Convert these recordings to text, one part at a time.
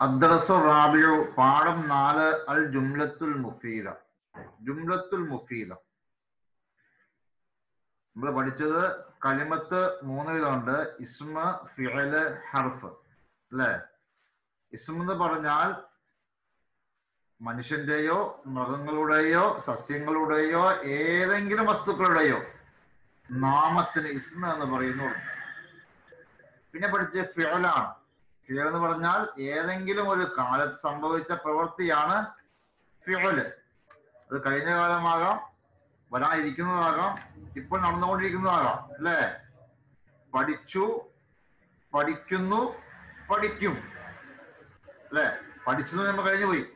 റാബിയു പാഠം നാല് അൽ ജുംലത്തുൽ മുഫീദ. ജുംലത്തുൽ മുഫീദ. നമ്മൾ പഠിച്ചത് കലിമത്ത് മൂന്ന് വിധമുണ്ട് ഇസ്മ ഫിഅൽ ഹർഫ്. അല്ലേ? ഇസ്മ എന്ന് പറഞ്ഞാൽ മനുഷ്യന്റെയോ മൃഗങ്ങളുടെയോ സസ്യങ്ങളുടെയോ ഏതെങ്കിലും വസ്തുക്കളുടെയോ നാമത്തിന് ഇസ്മ എന്ന് പറയുന്നു. പിന്നെ പഠിച്ച ഫിഅലാണ്. ഫിയൽ എന്ന് പറഞ്ഞാൽ ഏതെങ്കിലും ഒരു കാലത്ത് സംഭവിച്ച പ്രവൃത്തിയാണ് ഫിയൽ അത് കഴിഞ്ഞ കാലമാകാം വരാനിരിക്കുന്നതാകാം ഇപ്പോൾ നടന്നുകൊണ്ടിരിക്കുന്നതാകാം അല്ലേ? പഠിച്ചു പഠിക്കുന്നു പഠിക്കും അല്ലേ? പഠിച്ചു എന്ന് നമ്മൾ കഴിഞ്ഞു പോയി.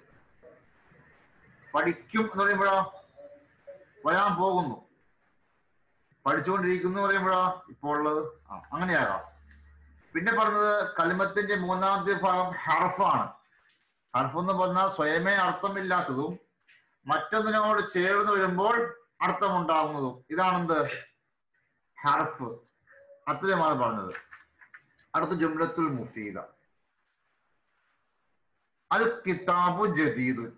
പഠിക്കും എന്ന് പറയുമ്പോഴോ? വരാൻ പോകുന്നു. പഠിച്ചുകൊണ്ടിരിക്കുന്നു പറയുമ്പോഴോ ഇപ്പോൾ ഉള്ളത് ആ അങ്ങനെയാകാം. പിന്നെ പറഞ്ഞത് കലിമത്തിന്റെ മൂന്നാമത്തെ ഭാഗം ഹർഫാണ്. ഹർഫ് എന്ന് പറഞ്ഞാൽ സ്വയമേ അർത്ഥമില്ലാത്തതും മറ്റൊന്നിനോട് ചേർന്ന് വരുമ്പോൾ അർത്ഥമുണ്ടാകുന്നതും ഇതാണെന്ത്? ഹർഫ്. അത്രയുമാണ് പറഞ്ഞത്. അടുത്ത ജുംലത്തുൽ മുഫീദ. അൽ കിതാബു ജദീദ്.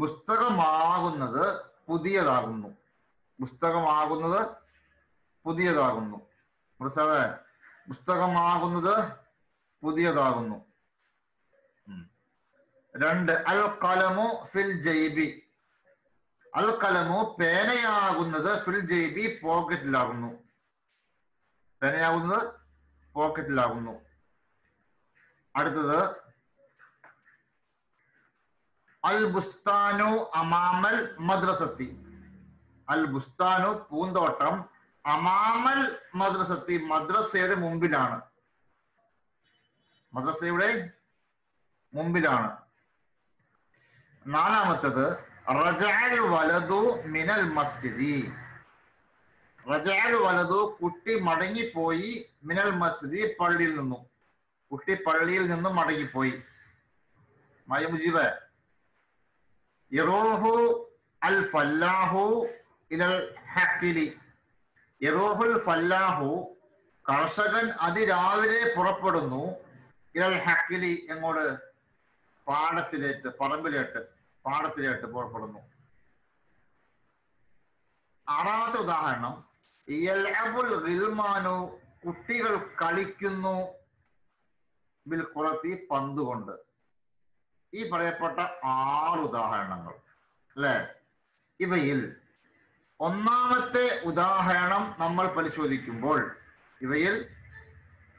പുസ്തകമാകുന്നത് പുതിയതാകുന്നു. പുസ്തകമാകുന്നത് പുതിയതാകുന്നു. പ്രസാദേ പുസ്തകമാകുന്നത് പുതിയതാകുന്നു. രണ്ട് അൽ കലമു ഫിൽ ജൈബി. അൽ കലമു പേനയാകുന്നത് ഫിൽ ജൈബി പോക്കറ്റിലാകുന്നു. പേനയാകുന്നത് പോക്കറ്റിലാകുന്നു. അടുത്തത് അൽ ബുസ്താനു അമാമൽ മദ്രസത്തി. അൽ ബുസ്താനു പൂന്തോട്ടം അമാമൽ മദ്രസത്തി മദ്രസയുടെ മുമ്പിലാണ്. മദ്രസയുടെ മുമ്പിലാണ്. നാലാമത്തത് റജാൽ വലതു മിനൽ മസ്ജിദി. റജാൽ വലതു കുട്ടി മടങ്ങിപ്പോയി മിനൽ മസ്ജിദി പള്ളിയിൽ നിന്നും. കുട്ടി പള്ളിയിൽ നിന്നും മടങ്ങിപ്പോയി. മായ മുജീബ് ഇറോഹു അൽ ഫല്ലാഹു ഇലൽ ഹക്കിലി. യറോഹുൽ ഫല്ലാഹു കർഷകൻ അതിരാവിലെ പുറപ്പെടുന്നു. ഇരൽ ഹക്കിലി എങ്ങോട്? പാടത്തിലേട്ട് പറമ്പിലേട്ട് പാടത്തിലേട്ട് പുറപ്പെടുന്നു. ആറാമത്തെ ഉദാഹരണം യൽഅബുൽ ഗിൽമാനു കുട്ടികൾ കളിക്കുന്നു ബിൽ കുറത്തി കൊണ്ട്. ഈ പറയപ്പെട്ട ആറ് ഉദാഹരണങ്ങൾ അല്ലേ? ഇവയിൽ ഒന്നാമത്തെ ഉദാഹരണം നമ്മൾ പരിശോധിക്കുമ്പോൾ ഇവയിൽ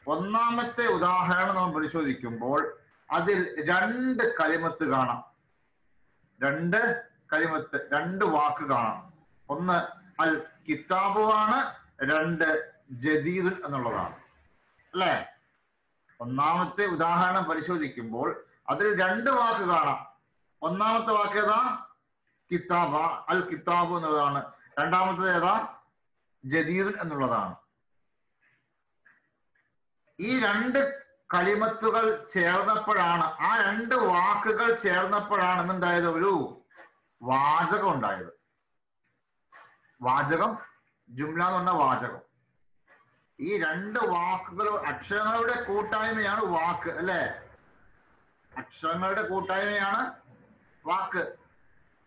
ഒന്നാമത്തെ ഉദാഹരണം നമ്മൾ പരിശോധിക്കുമ്പോൾ അതിൽ രണ്ട് കലിമത്ത് കാണാം. രണ്ട് കലിമത്ത് രണ്ട് വാക്ക് കാണാം. ഒന്ന് അൽ കിതാബുവാണ് രണ്ട് ജദീദുൻ എന്നുള്ളതാണ്. അല്ലേ? ഒന്നാമത്തെ ഉദാഹരണം പരിശോധിക്കുമ്പോൾ അതിൽ രണ്ട് വാക്ക് കാണാം. ഒന്നാമത്തെ വാക്ക് ഏതാ? കിതാബ അൽ കിതാബ് എന്നുള്ളതാണ്. രണ്ടാമത്തത് ഏതാ? ജദീർ എന്നുള്ളതാണ്. ഈ രണ്ട് കളിമത്തുകൾ ചേർന്നപ്പോഴാണ് ആ രണ്ട് വാക്കുകൾ ചേർന്നപ്പോഴാണ് എന്തുണ്ടായത്? ഒരു വാചകം ഉണ്ടായത്. വാചകം ജുംല എന്ന് പറഞ്ഞ വാചകം. ഈ രണ്ട് വാക്കുകൾ അക്ഷരങ്ങളുടെ കൂട്ടായ്മയാണ് വാക്ക് അല്ലെ? അക്ഷരങ്ങളുടെ കൂട്ടായ്മയാണ് വാക്ക്.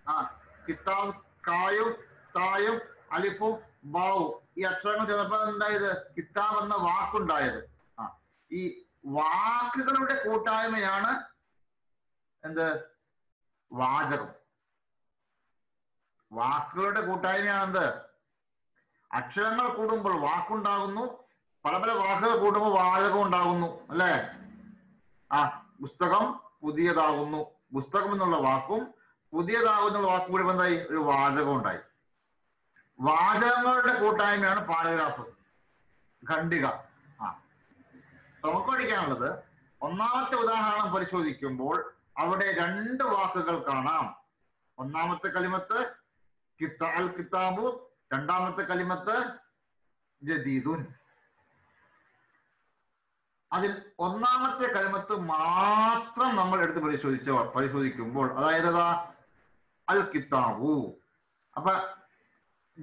ആ കിതാബ് കായും തായും അലിഫും ബാവും. ഈ അക്ഷരങ്ങൾ ചേർന്നപ്പോൾ ഉണ്ടായത് കിതാബ് എന്ന വാക്കുണ്ടായത്. ആ. ഈ വാക്കുകളുടെ കൂട്ടായ്മയാണ് എന്ത്? വാചകം. വാക്കുകളുടെ കൂട്ടായ്മയാണ് എന്ത്? അക്ഷരങ്ങൾ കൂടുമ്പോൾ വാക്കുണ്ടാകുന്നു. പല പല വാക്കുകൾ കൂടുമ്പോൾ വാചകം ഉണ്ടാകുന്നു. അല്ലേ? ആ പുസ്തകം പുതിയതാകുന്നു. പുസ്തകം എന്നുള്ള വാക്കും പുതിയതാകുന്ന വാക്കും കൂടി എന്തായി? ഒരു വാചകം ഉണ്ടായി. വാചകങ്ങളുടെ കൂട്ടായ്മയാണ് പാരഗ്രാഫ്. ഖണ്ഡിക. ആ. നമുക്ക് പഠിക്കാനുള്ളത് ഒന്നാമത്തെ ഉദാഹരണം പരിശോധിക്കുമ്പോൾ അവിടെ രണ്ട് വാക്കുകൾ കാണാം. ഒന്നാമത്തെ കലിമത്ത് കിത്ത അൽ കിതാബു രണ്ടാമത്തെ കലിമത്ത് ജദീദുൻ. അതിൽ ഒന്നാമത്തെ കലിമത്ത് മാത്രം നമ്മൾ എടുത്ത് പരിശോധിച്ച പരിശോധിക്കുമ്പോൾ അതായത് അൽ കിതാബു. അപ്പൊ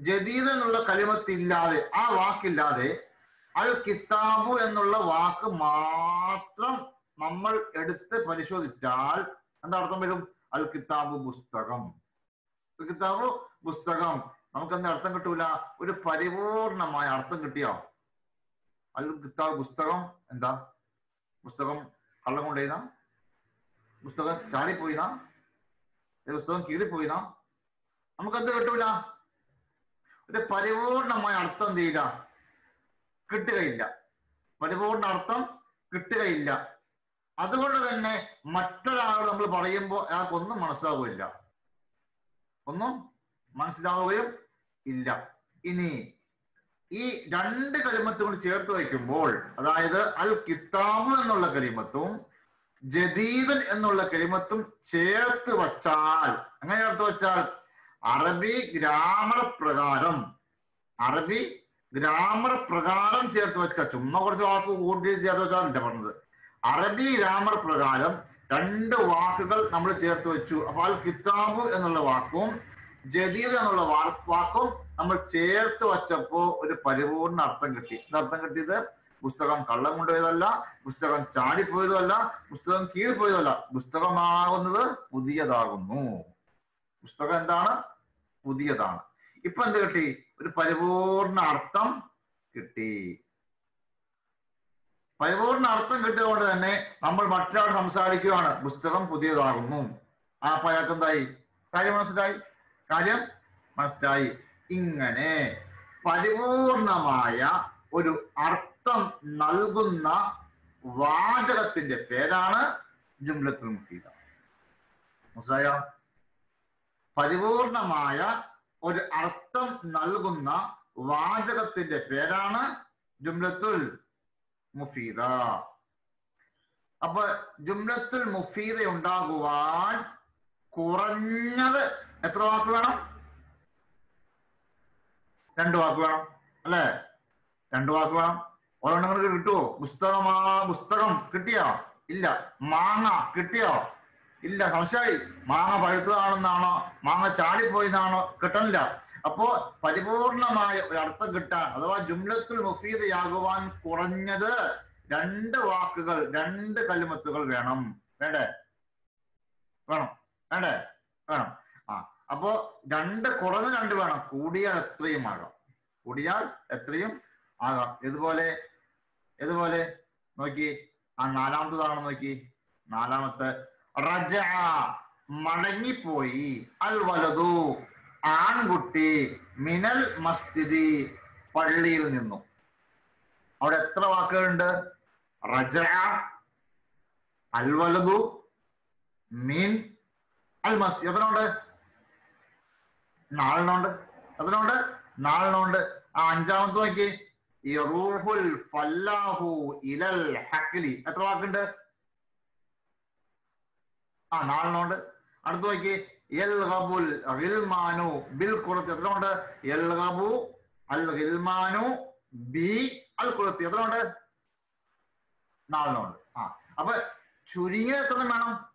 ജദീദ് എന്നുള്ള കലിമത്ത് ഇല്ലാതെ ആ വാക്കില്ലാതെ അൽ കിതാബു എന്നുള്ള വാക്ക് മാത്രം നമ്മൾ എടുത്ത് പരിശോധിച്ചാൽ എന്താ അർത്ഥം വരും? അൽ കിതാബു പുസ്തകം. അൽ കിതാബു പുസ്തകം. നമുക്ക് എന്താ അർത്ഥം കിട്ടൂല? ഒരു പരിപൂർണമായ അർത്ഥം കിട്ടിയോ? അൽ കിതാബ് പുസ്തകം എന്താ? പുസ്തകം കള്ളം കൊണ്ടുപോയിനാ പുസ്തകം ചാടിപ്പോയിതാം പുസ്തകം കീറിപ്പോയിതാം നമുക്ക് എന്ത് കിട്ടൂല? ഒരു പരിപൂർണമായ അർത്ഥം ചെയ്യില്ല കിട്ടുകയില്ല. പരിപൂർണ അർത്ഥം കിട്ടുകയില്ല. അതുകൊണ്ട് തന്നെ മറ്റൊരാൾ നമ്മൾ പറയുമ്പോൾ അയാൾക്കൊന്നും മനസ്സിലാവുകയില്ല. ഒന്നും മനസ്സിലാവുകയും ഇല്ല. ഇനി ഈ രണ്ട് കലിമത്തും കൂടി ചേർത്ത് വയ്ക്കുമ്പോൾ അതായത് അൽ കിതാബ് എന്നുള്ള കലിമത്തും ജദീദൻ എന്നുള്ള കലിമത്തും ചേർത്ത് വച്ചാൽ അങ്ങനെ ചേർത്ത് വച്ചാൽ? അറബി ഗ്രാമർ പ്രകാരം അറബി ഗ്രാമർ പ്രകാരം ചേർത്ത് വെച്ച ചുമ്മാ കുറച്ച് വാക്ക് കൂട്ടി ചേർത്ത് വെച്ചാൽ എന്റെ പറഞ്ഞത്. അറബി ഗ്രാമർ പ്രകാരം രണ്ട് വാക്കുകൾ നമ്മൾ ചേർത്ത് വെച്ചു. അപ്പൊ അൽ കിതാബ് എന്നുള്ള വാക്കും ജദീദ് എന്നുള്ള വാക്കും നമ്മൾ ചേർത്ത് വച്ചപ്പോ ഒരു പരിപൂർണ അർത്ഥം കിട്ടി. അർത്ഥം കിട്ടിയത്? പുസ്തകം കള്ളം കൊണ്ടുപോയതല്ല പുസ്തകം ചാടിപ്പോയതല്ല പുസ്തകം കീറിപ്പോയതല്ല. പുസ്തകമാകുന്നത് പുതിയതാകുന്നു. പുസ്തകം എന്താണ്? പുതിയതാണ്. ഇപ്പൊ എന്ത് കിട്ടി? ഒരു പരിപൂർണ അർത്ഥം കിട്ടി. പരിപൂർണ അർത്ഥം കിട്ടിയതുകൊണ്ട് തന്നെ നമ്മൾ മറ്റൊരാൾ സംസാരിക്കുകയാണ് പുസ്തകം പുതിയതാകുന്നു. ആ എന്തായി? കാര്യം മനസ്സിലായി? കാര്യം മനസ്സിലായി. ഇങ്ങനെ പരിപൂർണമായ ഒരു അർത്ഥം നൽകുന്ന വാചകത്തിന്റെ പേരാണ് ജുംലത്തുൽ മുഫീദ. മനസ്സിലായോ? പരിപൂർണമായ ഒരു അർത്ഥം നൽകുന്ന വാചകത്തിന്റെ പേരാണ് ജുംലത്തുൽ മുഫീദ. അപ്പൊ ജുംലത്തുൽ മുഫീദ ഉണ്ടാകുവാൻ കുറഞ്ഞത് എത്ര വാക്ക് വേണം? രണ്ട് വാക്ക് വേണം അല്ലെ? രണ്ട് വാക്ക് വേണം. ഓരോ നിങ്ങൾക്ക് കിട്ടുമോ പുസ്തകമാ പുസ്തകം കിട്ടിയോ? ഇല്ല. മാങ്ങ കിട്ടിയോ? ഇല്ല സംശയമായി. മാങ്ങ പഴുത്തതാണെന്നാണോ? മാങ്ങ ചാടിപ്പോയെന്നാണോ കിട്ടണില്ല. അപ്പോ പരിപൂർണമായ ഒരു അർത്ഥം കിട്ടാൻ അഥവാ ജുംലത്തുൽ മുഫീദയാകുവാൻ കുറഞ്ഞത് രണ്ട് വാക്കുകൾ രണ്ട് കലിമത്തുകൾ വേണം. വേണ്ടേ? വേണം. വേണ്ടേ? വേണം. ആ അപ്പോ രണ്ട് കുറഞ്ഞ രണ്ട് വേണം. കൂടിയാൽ എത്രയും ആകാം. കൂടിയാൽ എത്രയും ആകാം. ഇതുപോലെ ഇതുപോലെ നോക്കി. ആ നാലാമത്തതാണ് നോക്കി? നാലാമത്തെ റജ മടങ്ങിപ്പോയി. അൽ വലതു ആൺകുട്ടി മിനൽ മസ്ജിദി പള്ളിയിൽ നിന്നും. അവിടെ എത്ര വാക്കുകളുണ്ട്? റജ അൽ വലതു മീൻ അൽ മസ്ജിദ്. എത്രയുണ്ട്? നാളിനുണ്ട് എത്രയുണ്ട്? നാളിനുണ്ട് ആ അഞ്ചാമത്തെ നോക്കി. ഇറൂഹുൽ റൂഹുൽ ഫല്ലാഹു ഇലൽ ഹക്കിലി എത്ര വാക്കുണ്ട്? ആ നാളിനോണ്ട് അടുത്ത് നോക്കി എൽ ഹബുൽ റിൽമാനു ബിൽ കുറത്ത് എത്ര ഉണ്ട് എൽ ഹബു അൽ റിൽമാനു ബി അൽ കുറത്ത് എത്ര ഉണ്ട് നാളിനോണ്ട് ആ അപ്പൊ ചുരുങ്ങിയ എത്ര വേണം?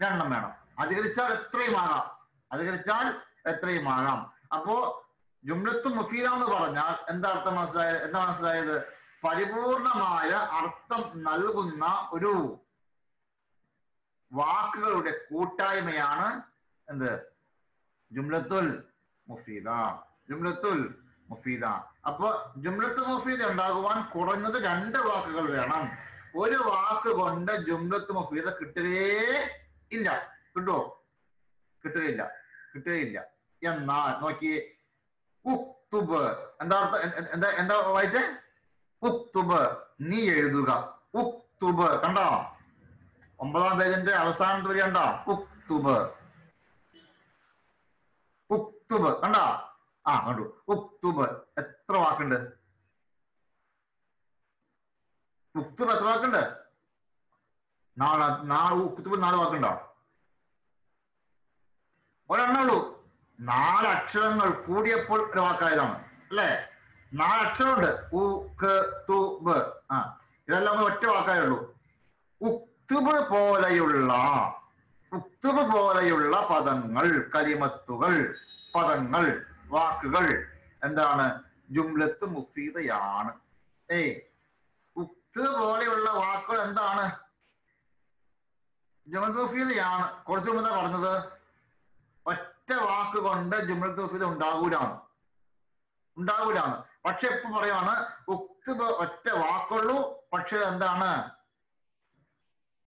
രണ്ടെണ്ണം വേണം. അധികരിച്ചാൽ എത്രയും ആകാം. അധികരിച്ചാൽ എത്രയും ആകാം. അപ്പോ ജുംലത്ത് മുഫീല എന്ന് പറഞ്ഞാൽ എന്താ അർത്ഥം മനസ്സിലായത് എന്താ മനസ്സിലായത്? പരിപൂർണമായ അർത്ഥം നൽകുന്ന ഒരു വാക്കുകളുടെ കൂട്ടായ്മയാണ് എന്ത്? ജുംലത്തുൽ മുഫീദ. ജുംലത്തുൽ മുഫീദ. അപ്പൊ ജുംലത്തുൽ മുഫീദ ഉണ്ടാകുവാൻ കുറഞ്ഞത് രണ്ട് വാക്കുകൾ വേണം. ഒരു വാക്ക് കൊണ്ട് ജുംലത്ത് മുഫീദ കിട്ടുകയേ ഇല്ല. കിട്ടോ കിട്ടുകയില്ല. കിട്ടുകയില്ല. എന്നാൽ നോക്കി ഉക്തുബ്. എന്താ എന്താ എന്താ വായിച്ചേ? ഉക്തുബ്. നീ എഴുതുക. ഉക്തുബ്. കണ്ടോ? ഒമ്പതാം പേജിന്റെ അവസാനത്തെ വരി കണ്ടോ? ഉക്തുബ്. ഉക്തുബ്. ആ കണ്ടു. ഉക്തുബ്. എത്ര വാക്കുണ്ട്? ഉക്തുബ് എത്ര വാക്കുണ്ട്? നാളെ നാളെ ഉക്തുബ് നാല് വാക്കുണ്ടോ? ഒരെണ്ണുള്ളൂ നാല് അക്ഷരങ്ങൾ കൂടിയപ്പോൾ ഒരു വാക്കായതാണ്. അല്ലേ? നാല് അക്ഷരമുണ്ട്. ഉ തു ബ്. ആ ഇതെല്ലാം ഒറ്റ വാക്കായേ ഉള്ളൂ. ഉക്തുബ് പോലെയുള്ള ഉക്തുബ് പോലെയുള്ള പദങ്ങൾ കലിമത്തുകൾ പദങ്ങൾ വാക്കുകൾ എന്താണ്? ജുംലത്ത് മുഫീദയാണ്. ഏ ഉക്ത് പോലെയുള്ള വാക്കുകൾ എന്താണ്? ജുമൽ മുഫീദയാണ്. കുറച്ചു മുമ്പ് പറഞ്ഞത്? ഒറ്റ വാക്ക് കൊണ്ട് ജുമലത്ത് മുഫീദ ഉണ്ടാകൂലാണ് ഉണ്ടാകൂലാണ് പക്ഷെ ഇപ്പൊ പറയാണ് ഉക്ത് ഒറ്റ വാക്കുള്ളൂ പക്ഷെ എന്താണ്?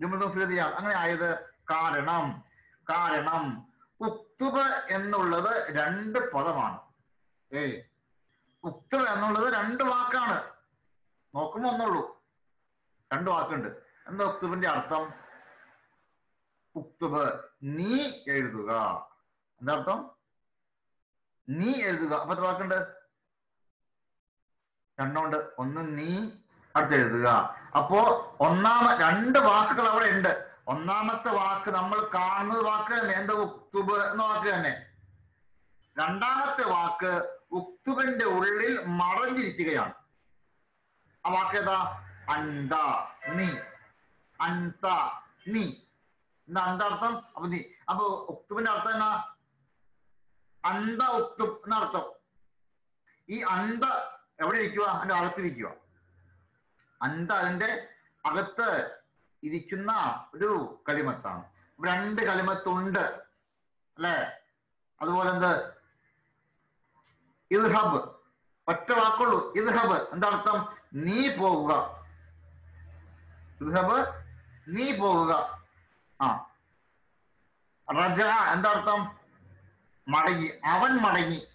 ജുമൽ തൗഫീദിയാണ് അങ്ങനെ ആയത് കാരണം കാരണം ഉക്തുബ എന്നുള്ളത് രണ്ട് പദമാണ്. ഏ ഉക്തുബ എന്നുള്ളത് രണ്ട് വാക്കാണ്. നോക്കുമ്പോ ഒന്നുള്ളൂ. രണ്ട് വാക്കുണ്ട്. എന്താ ഉക്തുബിന്റെ അർത്ഥം? ഉക്തുബ് നീ എഴുതുക. എന്താ അർത്ഥം? നീ എഴുതുക. അപ്പൊ എത്ര വാക്കുണ്ട്? രണ്ടുണ്ട് ഒന്ന് നീ അടുത്ത് എഴുതുക അപ്പോ ഒന്നാമ രണ്ട് വാക്കുകൾ അവിടെ ഉണ്ട്. ഒന്നാമത്തെ വാക്ക് നമ്മൾ കാണുന്നത് വാക്ക് തന്നെ. എന്താ ഉക്തുബ് എന്ന വാക്ക് തന്നെ? രണ്ടാമത്തെ വാക്ക് ഉക്തുബിന്റെ ഉള്ളിൽ മറഞ്ഞിരിക്കുകയാണ്. ആ വാക്ക് ഏതാ? അന്ത നീ. അന്ത നീ. എന്താ അർത്ഥം അപ്പൊ നീ. അപ്പൊ ഉക്തുബിന്റെ അർത്ഥം എന്നാ? അന്ത ഉക്തുബ് എന്നർത്ഥം. ഈ അന്ത എവിടെ ഇരിക്കുക അതിന്റെ അകത്തിരിക്കുക അന്ത അതിന്റെ അകത്ത് ഇരിക്കുന്ന ഒരു കളിമത്താണ്. രണ്ട് കളിമത്തുണ്ട് അല്ലെ? അതുപോലെ എന്ത്? ഇത് ഹബ് ഒറ്റ വാക്കുള്ളൂ ഇത് ഹബ് എന്താ അർത്ഥം നീ പോകുക ഇദ്ഹബ് നീ പോകുക ആ. റജ എന്താ അർത്ഥം മടങ്ങി. അവൻ മടങ്ങി.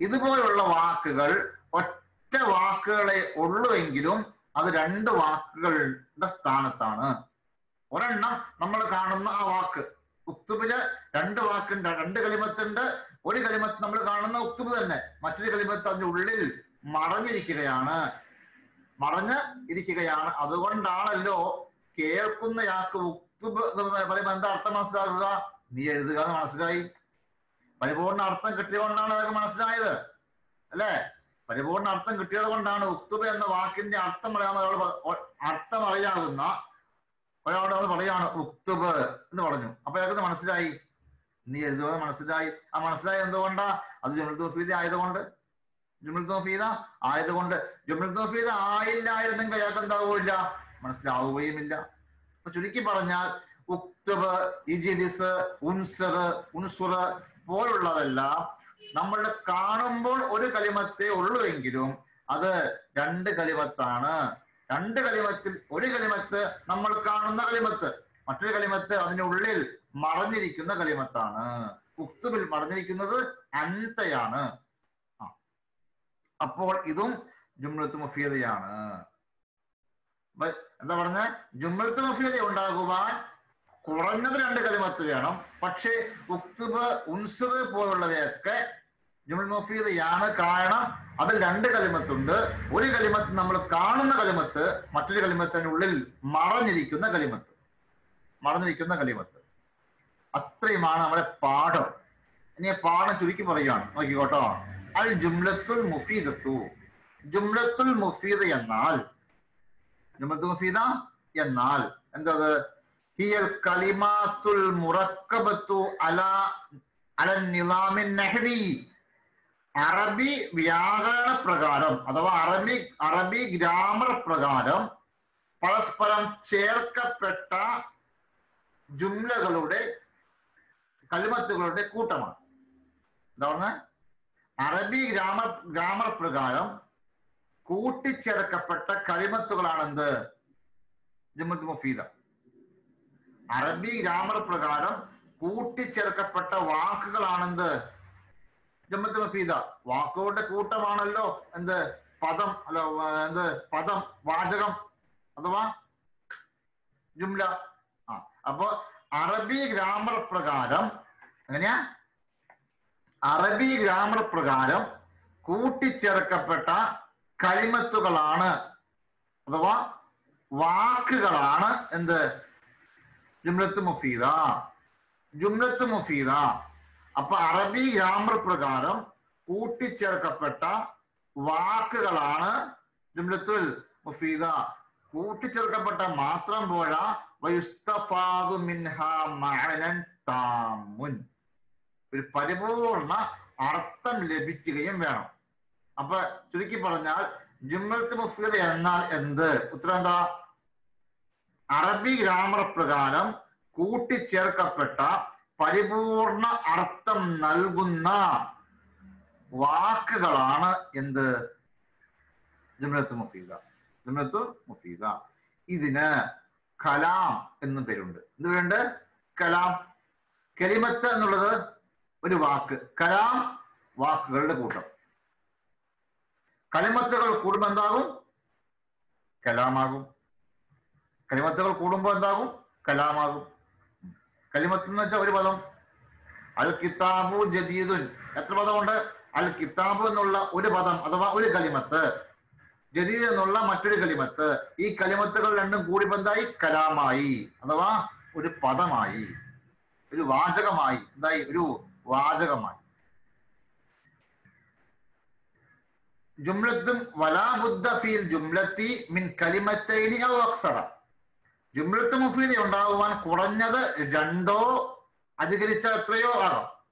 ഇതുപോലുള്ള വാക്കുകൾ ഒറ്റ വാക്കുകളെ ഉള്ളുവെങ്കിലും അത് രണ്ട് വാക്കുകളുടെ സ്ഥാനത്താണ്. ഒരെണ്ണം നമ്മൾ കാണുന്ന ആ വാക്ക്. ഉക്തുബിൽ രണ്ട് വാക്കുണ്ട് രണ്ട് കലിമത്തുണ്ട്. ഒരു കലിമത്ത് നമ്മൾ കാണുന്ന ഉക്തുബ് തന്നെ. മറ്റൊരു കലിമത്ത് അതിന്റെ ഉള്ളിൽ മറഞ്ഞിരിക്കുകയാണ്. മറഞ്ഞ് ഇരിക്കുകയാണ്. അതുകൊണ്ടാണല്ലോ കേൾക്കുന്നയാൾക്ക് ഉക്തുബ് പറയുമ്പോൾ എന്താ അർത്ഥം മനസ്സിലാക്കുക നീ എഴുതുക എന്ന് മനസ്സിലായി. പരിപൂർണ അർത്ഥം കിട്ടിയതുകൊണ്ടാണ് അതൊക്കെ മനസ്സിലായത്. അല്ലേ? പരിപൂർണ അർത്ഥം കിട്ടിയത് കൊണ്ടാണ് ഉത്തുബ എന്ന വാക്കിന്റെ അർത്ഥം അറിയാവുന്ന അർത്ഥം അറിയാവുന്ന ഒരാളോട് നമ്മൾ പറയാണ് ഉക്തുബ് എന്ന് പറഞ്ഞു. അപ്പൊ അയാൾക്ക് മനസ്സിലായി? നീ എഴുതുക മനസ്സിലായി. ആ മനസ്സിലായി എന്തുകൊണ്ടാ? അത് ജുമൽ തോഫീദ ആയതുകൊണ്ട്. ജുമൽ തോഫീദ ആയതുകൊണ്ട്. ജുമൽ തോഫീദ ആയില്ലായിരുന്നെങ്കിൽ അയാൾക്ക് എന്താവുകയില്ല മനസ്സിലാവുകയുമില്ല. അപ്പൊ ചുരുക്കി പറഞ്ഞാൽ ഉക്തുബ് ഇജിലിസ് ഉൻസർ ഉൻസുർ പോലുള്ളതെല്ലാം നമ്മൾ കാണുമ്പോൾ ഒരു കലിമത്തേ ഉള്ളുവെങ്കിലും അത് രണ്ട് കലിമത്താണ്. രണ്ട് കലിമത്തിൽ ഒരു കലിമത്ത് നമ്മൾ കാണുന്ന കലിമത്ത്. മറ്റൊരു കലിമത്ത് അതിനുള്ളിൽ മറഞ്ഞിരിക്കുന്ന കലിമത്താണ്. ഉക്തുബിൽ മറഞ്ഞിരിക്കുന്നത് അന്തയാണ് അപ്പോൾ ഇതും ജുംലത്ത് മുഫീദയാണ്. എന്താ പറഞ്ഞ? ജുംലത്ത് മുഫീദ ഉണ്ടാകുവാൻ കുറഞ്ഞത് രണ്ട് കലിമത്ത് വേണം. പക്ഷേ ഉക്തുബ് ഉൻസുബ് പോലുള്ളവയൊക്കെ ജുമൽ മുഫീദയാണ്. കാരണം അതിൽ രണ്ട് കലിമത്തുണ്ട് ഒരു കലിമത്ത് നമ്മൾ കാണുന്ന കലിമത്ത് മറ്റൊരു ഉള്ളിൽ മറഞ്ഞിരിക്കുന്ന കലിമത്ത് മറഞ്ഞിരിക്കുന്ന കലിമത്ത് അത്രയുമാണ് നമ്മുടെ പാഠം. ഇനി പാഠം ചുരുക്കി പറയുകയാണ് നോക്കിക്കോട്ടോ. അൽ ജുംലത്തുൽ മുഫീദത്തു. ജുംലത്തുൽ മുഫീദ എന്നാൽ ജുംലത്തുൽ മുഫീദ എന്നാൽ എന്തത്? ഹിയൽ الكلمات المركبة على على النظام النحوي അറബി വ്യാകരണ പ്രകാരം അഥവാ അറബി അറബി ഗ്രാമർ പ്രകാരം പരസ്പരം ചേർക്കപ്പെട്ട ജുംലകളുടെ കലിമത്തുകളുടെ കൂട്ടമാണ്. എന്താ പറഞ്ഞ? അറബി ഗ്രാമർ ഗ്രാമർ പ്രകാരം കൂട്ടിച്ചേർക്കപ്പെട്ട കലിമത്തുകളാണെന്ത്? ജുമത്ത് മുഫീദ. അറബി ഗ്രാമർ പ്രകാരം കൂട്ടിച്ചേർക്കപ്പെട്ട വാക്കുകളാണെന്ത്? ജമ്മത്ത് വാക്കുകളുടെ കൂട്ടമാണല്ലോ എന്ത്? പദം അല്ല എന്ത്? പദം വാചകം അഥവാ ജുംല. ആ അപ്പൊ അറബി ഗ്രാമർ പ്രകാരം എങ്ങനെയാ? അറബി ഗ്രാമർ പ്രകാരം കൂട്ടിച്ചേർക്കപ്പെട്ട കളിമത്തുകളാണ് അഥവാ വാക്കുകളാണ് എന്ത്? ജുംലത്ത് മുഫീദ. ജുംലത്ത് മുഫീദ. അപ്പൊ അറബി ഗ്രാമർ പ്രകാരം കൂട്ടിച്ചേർക്കപ്പെട്ട വാക്കുകളാണ് ജുംലത്തുൽ മുഫീദ. കൂട്ടിച്ചേർക്കപ്പെട്ട മാത്രം പോരാ. ഒരു പരിപൂർണ അർത്ഥം ലഭിക്കുകയും വേണം. അപ്പൊ ചുരുക്കി പറഞ്ഞാൽ ജുംലത്ത് മുഫീദ എന്നാൽ എന്ത്? ഉത്തരം എന്താ? അറബി ഗ്രാമർ പ്രകാരം കൂട്ടിച്ചേർക്കപ്പെട്ട പരിപൂർണ അർത്ഥം നൽകുന്ന വാക്കുകളാണ് എന്ത്? ജുമലത്ത് മുഫീദ. ജുമലത്ത് മുഫീദ. ഇതിന് കലാം എന്നും പേരുണ്ട്. എന്ത് പേരുണ്ട്? കലാം. കലിമത്ത് എന്നുള്ളത് ഒരു വാക്ക്. കലാം വാക്കുകളുടെ കൂട്ടം. കലിമത്തുകൾ കൂടുമ്പോൾ എന്താകും? കലാമാകും. കലിമത്തുകൾ കൂടുമ്പോൾ എന്താകും? കലാമാകും. കലിമത്ത് എന്ന് വെച്ചാൽ ഒരു പദം. അൽ കിതാബു ജദീദുൻ. എത്ര പദമുണ്ട്? അൽ കിതാബു എന്നുള്ള ഒരു പദം അഥവാ ഒരു കലിമത്ത്. ജദീദ് എന്നുള്ള മറ്റൊരു കലിമത്ത്. ഈ കലിമത്തുകൾ രണ്ടും കൂടി ബന്ധായി കലാമായി. അഥവാ ഒരു പദമായി. ഒരു വാചകമായി. എന്തായി? ഒരു വാചകമായി. ജുംലത്തും വലാബുദ്ധ ഫീൽ ജുംലത്തി മിൻ കലിമത്തൈനി അക്സറ. ജുംലത്ത് മുഫീദ ഉണ്ടാകുവാൻ കുറഞ്ഞത് രണ്ടോ അധികരിച്ച എത്രയോ ആകാം.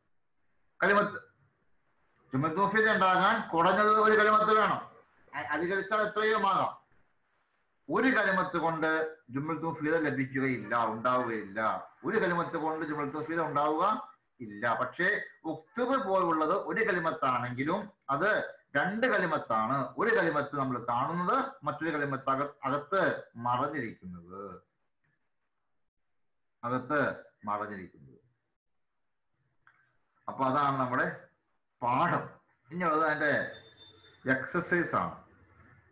കലിമത്ത്. ജുമത്ത് മുഫീദ ഉണ്ടാകാൻ കുറഞ്ഞത് ഒരു കലിമത്ത് വേണം. അധികരിച്ചാൽ എത്രയോ ആകാം. ഒരു കലിമത്ത് കൊണ്ട് ജുംലത്ത് മുഫീദ ലഭിക്കുകയില്ല ഉണ്ടാവുകയില്ല. ഒരു കലിമത്ത് കൊണ്ട് ജുമത്ത് മുഫീദ ഉണ്ടാവുക ഇല്ല. പക്ഷേ ഉക്തുബ് പോലുള്ളത് ഒരു കലിമത്താണെങ്കിലും അത് രണ്ട് കലിമത്താണ്. ഒരു കലിമത്ത് നമ്മൾ കാണുന്നത് മറ്റൊരു കലിമത്ത് അക അകത്ത് മറഞ്ഞിരിക്കുന്നത്. അകത്ത് മറഞ്ഞിരിക്കുന്നത്. അപ്പൊ അതാണ് നമ്മുടെ പാഠം. ഇനിയുള്ളത് അതിന്റെ എക്സസൈസ് ആണ്.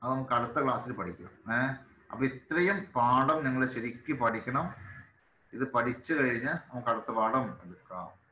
അത് നമുക്ക് അടുത്ത ക്ലാസ്സിൽ പഠിക്കാം. ഏഹ് അപ്പൊ ഇത്രയും പാഠം നിങ്ങൾ ശരിക്കും പഠിക്കണം. ഇത് പഠിച്ചു കഴിഞ്ഞ് നമുക്ക് അടുത്ത പാഠം എടുക്കാം.